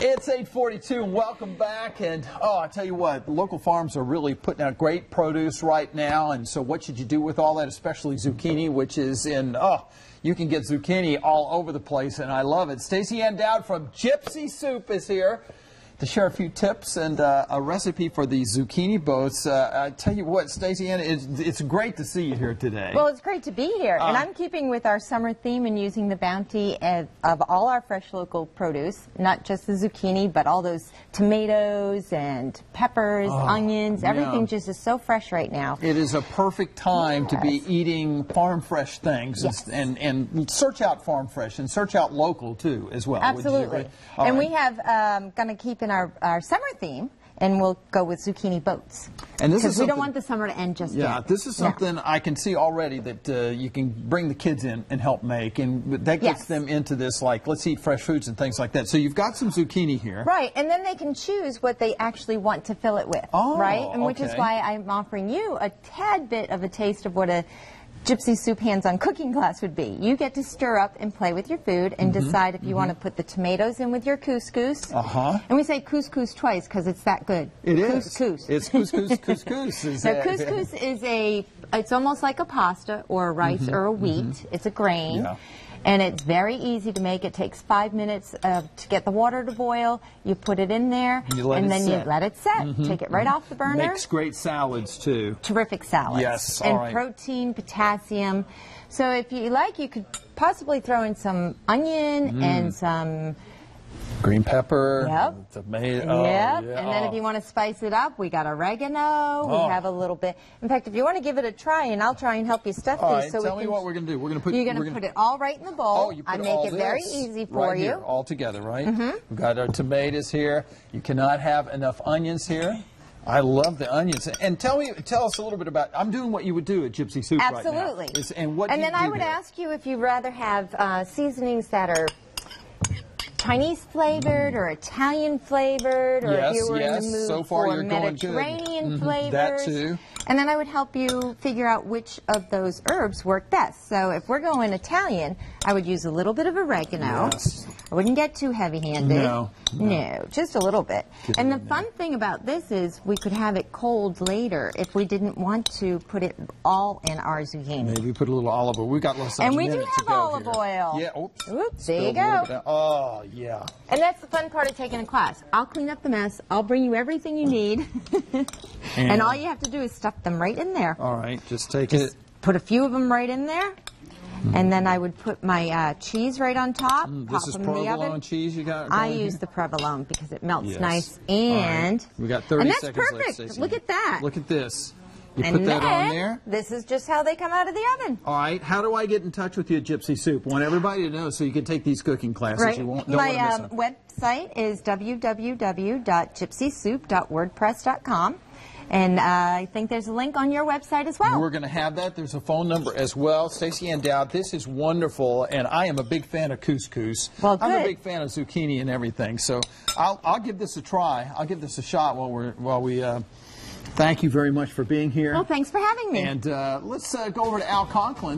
It's 842 and welcome back. And oh, I tell you what, local farms are really putting out great produce right now. And so, what should you do with all that, especially zucchini, which is in, oh, you can get zucchini all over the place, and I love it. Stacy Ann Dowd from Gypsy Soup is here to share a few tips and uh, a recipe for the zucchini boats. Uh, I tell you what, Stacey Ann, it's, it's, great to see you here today. Well, it's great to be here. Uh, and I'm keeping with our summer theme and using the bounty of, of, all our fresh local produce, not just the zucchini, but all those tomatoes and peppers, oh, onions, everything yeah. just is so fresh right now. It is a perfect time yes. to be eating farm fresh things yes. and, and search out farm fresh and search out local too as well. Absolutely. And right. we have um, going to keep in our, our summer theme, and we'll go with zucchini boats. And this is we don't want the summer to end just yeah, yet. this is something no. I can see already that uh, you can bring the kids in and help make, and that gets yes. them into this like let's eat fresh foods and things like that. So you've got some zucchini here, right? And then they can choose what they actually want to fill it with, oh, right? And okay. which is why I'm offering you a tad bit of a taste of what a Gypsy Soup hands-on cooking class would be. You get to stir up and play with your food and mm -hmm, decide if you mm -hmm. want to put the tomatoes in with your couscous. Uh-huh. And we say couscous twice because it's that good. It is. Couscous. It's couscous, couscous. Is so couscous is a, it's almost like a pasta or a rice mm -hmm, or a wheat. Mm-hmm. It's a grain. Yeah. And it's very easy to make. It takes five minutes uh, to get the water to boil. You put it in there, and then set. you let it set. Mm -hmm. Take it right off the burner. Makes great salads, too. Terrific salads. Yes, And right. protein, potassium. So if you like, you could possibly throw in some onion mm. and some Green pepper. Yep. Tomato. Oh, yep. Yeah. And then if you want to spice it up, we got oregano. Oh. We have a little bit. In fact, if you want to give it a try, and I'll try and help you stuff all these. Right, so tell we me can, what we're going to do. We're going to put. You're going to put it all right in the bowl. Oh, you put I make it very easy for right you. Here, all together, right? Mm -hmm. We've got our tomatoes here. You cannot have enough onions here. I love the onions. And tell me, tell us a little bit about. I'm doing what you would do at Gypsy Soup Absolutely. right now. Absolutely. and what? And then I would here? ask you if you'd rather have uh, seasonings that are Chinese flavored or Italian flavored, or yes, if you were yes. in the mood so far, for Mediterranean mm -hmm. flavors. That too. And then I would help you figure out which of those herbs work best. So if we're going Italian, I would use a little bit of oregano. Yes. I wouldn't get too heavy-handed. No, no. No, just a little bit. Get and the fun there. thing about this is we could have it cold later if we didn't want to put it all in our zucchini. Maybe put a little olive oil. We've got less than And we do have olive here. oil. Yeah, oops. Oops, there you go. Oh, yeah. And that's the fun part of taking a class. I'll clean up the mess. I'll bring you everything you need. and, and all you have to do is stuff them right in there. All right, just take just it. Put a few of them right in there. And then I would put my uh, cheese right on top. Mm, pop this is them in the oven. cheese you got. I use here? the provolone because it melts yes. nice. And right. we got 30 and that's seconds perfect. left, Look at that. Look at this. You and put that on there. This is just how they come out of the oven. All right. How do I get in touch with you at Gypsy Soup? Want everybody to know so you can take these cooking classes. Right. You won't, My um, website is www.gypsysoup.wordpress.com. And uh, I think there's a link on your website as well. We're going to have that. There's a phone number as well. Stacy Ann Dowd, this is wonderful, and I am a big fan of couscous. Well, good. I'm a big fan of zucchini and everything, so I'll, I'll give this a try. I'll give this a shot while we're while we. Uh, thank you very much for being here. Well, thanks for having me. And uh, let's uh, go over to Al Conklin.